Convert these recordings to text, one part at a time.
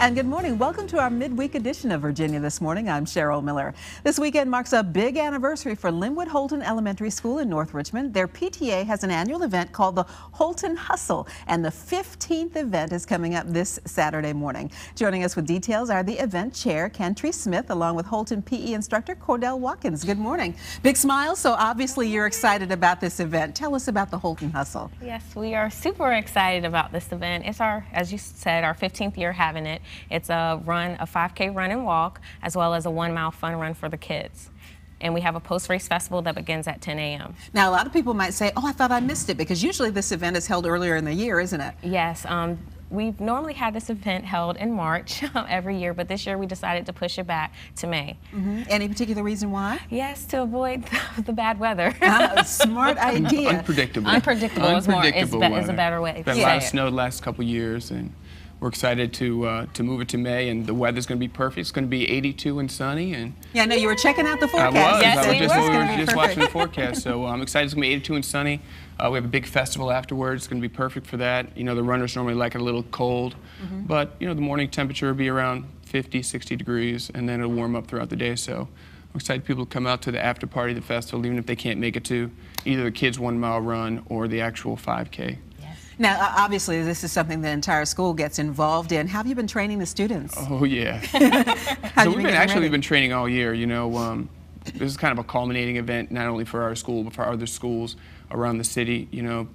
And good morning. Welcome to our midweek edition of Virginia This Morning. I'm Cheryl Miller. This weekend marks a big anniversary for Linwood Holton Elementary School in North Richmond. Their PTA has an annual event called the Holton Hustle, and the 15th event is coming up this Saturday morning. Joining us with details are the event chair, Cantrice Smith, along with Holton PE instructor Cordell Watkins. Good morning. Big smile, so obviously you're excited about this event. Tell us about the Holton Hustle. Yes, we are super excited about this event. It's our, as you said, our 15th year having it. It's a run, a 5K run and walk, as well as a one mile fun run for the kids. And we have a post race festival that begins at 10 a.m. Now, a lot of people might say, oh, I thought I missed it, because usually this event is held earlier in the year, isn't it? Yes. Um, We've normally had this event held in March every year, but this year we decided to push it back to May. Mm -hmm. Any particular reason why? Yes, to avoid the, the bad weather. Uh, smart idea. Unpredictable. Unpredictable, Unpredictable is, more, is, is, a better way. Been a lot of snow the last couple years, and we're excited to uh, to move it to May, and the weather's going to be perfect. It's going to be 82 and sunny. And yeah, no, you were checking out the forecast. I was. Yes, I was we just, were. We were just watching the forecast, so I'm excited. It's going to be 82 and sunny. Uh, we have a big festival afterwards. It's going to be perfect for that. You know, the runners normally like it a little cold, mm -hmm. but you know, the morning temperature will be around 50, 60 degrees, and then it'll warm up throughout the day. So I'm excited people to come out to the after party of the festival, even if they can't make it to either the kids' one mile run or the actual 5K. Now, obviously, this is something the entire school gets involved in. How have you been training the students? Oh, yeah. so we've been actually ready? been training all year. You know, um, this is kind of a culminating event, not only for our school, but for other schools around the city. You know,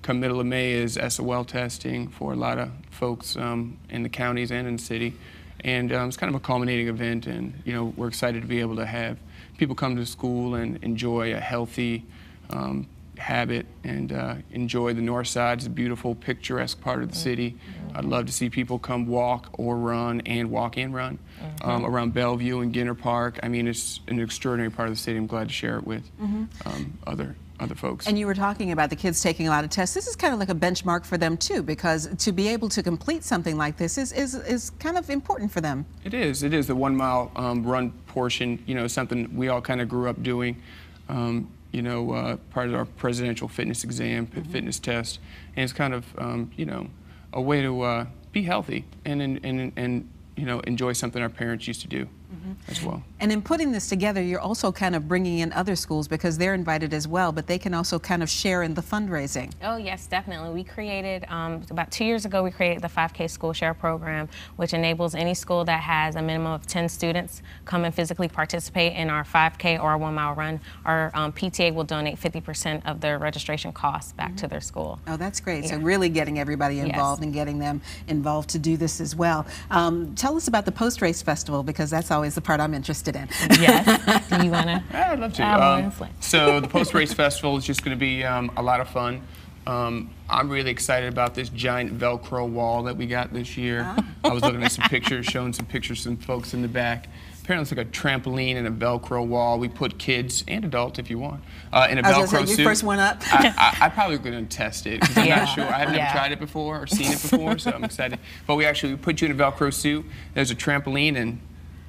come middle of May is SOL testing for a lot of folks um, in the counties and in the city. And um, it's kind of a culminating event, and, you know, we're excited to be able to have people come to school and enjoy a healthy, um, habit and uh, enjoy the north side. It's a beautiful, picturesque part of the city. Mm-hmm. I'd love to see people come walk or run and walk and run mm-hmm. um, around Bellevue and Ginter Park. I mean, it's an extraordinary part of the city. I'm glad to share it with mm-hmm. um, other other folks. And you were talking about the kids taking a lot of tests. This is kind of like a benchmark for them too, because to be able to complete something like this is is, is kind of important for them. It is. It is the one mile um, run portion. You know, something we all kind of grew up doing. Um, you know, uh, part of our presidential fitness exam, mm -hmm. fitness test, and it's kind of, um, you know, a way to uh, be healthy and, and, and, and, you know, enjoy something our parents used to do mm-hmm. as well. And in putting this together, you're also kind of bringing in other schools because they're invited as well, but they can also kind of share in the fundraising. Oh, yes, definitely. We created, um, about two years ago, we created the 5K School Share Program, which enables any school that has a minimum of 10 students come and physically participate in our 5K or our one mile run. Our um, PTA will donate 50% of their registration costs back mm -hmm. to their school. Oh, that's great. Yeah. So really getting everybody involved yes. and getting them involved to do this as well. Um, tell us about the post-race festival because that's always is the part I'm interested in. yes. Do you want to? I'd love to. Um, so the post-race festival is just going to be um, a lot of fun. Um, I'm really excited about this giant Velcro wall that we got this year. Oh. I was looking at some pictures, showing some pictures to some folks in the back. Apparently, it's like a trampoline and a Velcro wall. We put kids and adults, if you want, uh, in a Velcro say, suit. first one up. I, I, I probably going to test it because I'm yeah. not sure. I haven't yeah. tried it before or seen it before, so I'm excited. But we actually we put you in a Velcro suit. There's a trampoline and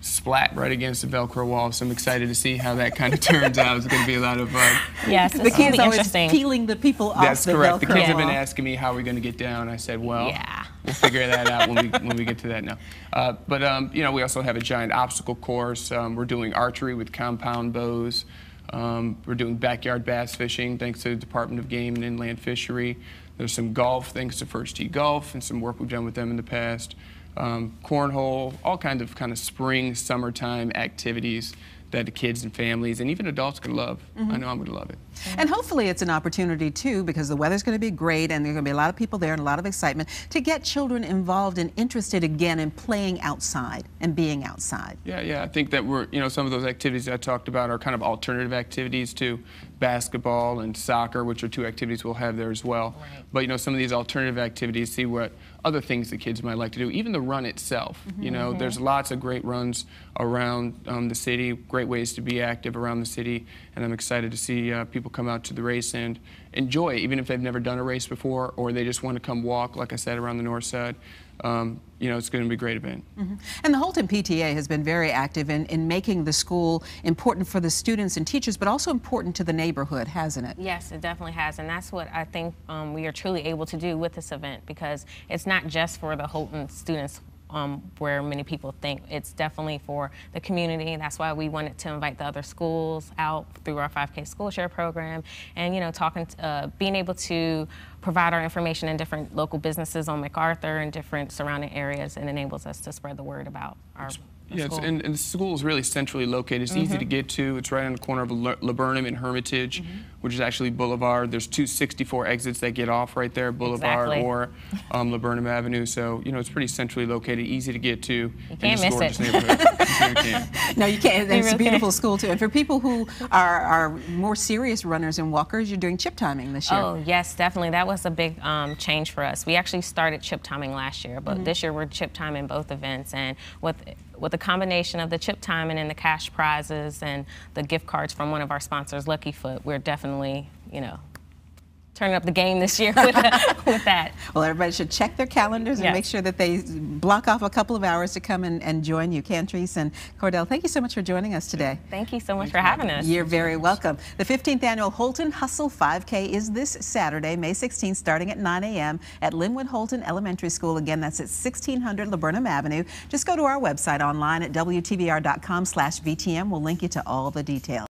splat right against the Velcro wall. So I'm excited to see how that kind of turns out. It's going to be a lot of fun. Yes, the kids always peeling the people off That's the correct. Velcro the kids wall. have been asking me how we're going to get down. I said, well, yeah. we'll figure that out when we when we get to that now. Uh, but um, you know, we also have a giant obstacle course. Um, we're doing archery with compound bows. Um, we're doing backyard bass fishing thanks to the Department of Game and Inland Fishery. There's some golf thanks to First Tee Golf and some work we've done with them in the past um, cornhole, all kinds of kind of spring, summertime activities that the kids and families and even adults can love. Mm -hmm. I know I'm going to love it. And hopefully it's an opportunity too because the weather's going to be great and there's going to be a lot of people there and a lot of excitement to get children involved and interested again in playing outside and being outside. Yeah, yeah. I think that we're, you know, some of those activities I talked about are kind of alternative activities to basketball and soccer, which are two activities we'll have there as well. Right. But, you know, some of these alternative activities, see what other things the kids might like to do, even the run itself. Mm -hmm. You know, mm -hmm. there's lots of great runs around um, the city, great ways to be active around the city, and I'm excited to see uh, people come out to the race and enjoy it, even if they've never done a race before or they just want to come walk, like I said, around the north side um, you know, it's going to be a great event. Mm -hmm. And the Holton PTA has been very active in, in making the school important for the students and teachers, but also important to the neighborhood, hasn't it? Yes, it definitely has. And that's what I think um, we are truly able to do with this event because it's not just for the Holton students um, where many people think. It's definitely for the community. That's why we wanted to invite the other schools out through our 5K school share program, and you know, talking, to, uh, being able to provide our information in different local businesses on MacArthur and different surrounding areas, and enables us to spread the word about our. Yeah, it's, school. and, and the school is really centrally located. It's easy Mm-hmm. to get to. It's right on the corner of Laburnum and Hermitage, which is actually Boulevard. There's two 64 exits that get off right there, Boulevard Exactly. or um, Laburnum Avenue. So, you know, it's pretty centrally located, easy to get to. You can't miss it. neighborhood. You can't. No, you can't. It's a beautiful can't. school too. And for people who are, are more serious runners and walkers, you're doing chip timing this year. Oh, yes, definitely. That was a big um, change for us. We actually started chip timing last year, but Mm-hmm. this year we're chip timing both events. And with with the combination of the chip timing and the cash prizes and the gift cards from one of our sponsors, Lucky Foot, we're definitely, you know, turning up the game this year with, with that. Well, everybody should check their calendars and Yes. make sure that they block off a couple of hours to come and, and join you. Cantrice and Cordell, thank you so much for joining us today. Thank you so much for having us. You're very welcome. The 15th annual Holton Hustle 5K is this Saturday, May 16th, starting at 9 a.m. at Linwood Holton Elementary School. Again, that's at 1600 Laburnum Avenue. Just go to our website online at wtvr.com/vtm. We'll link you to all the details.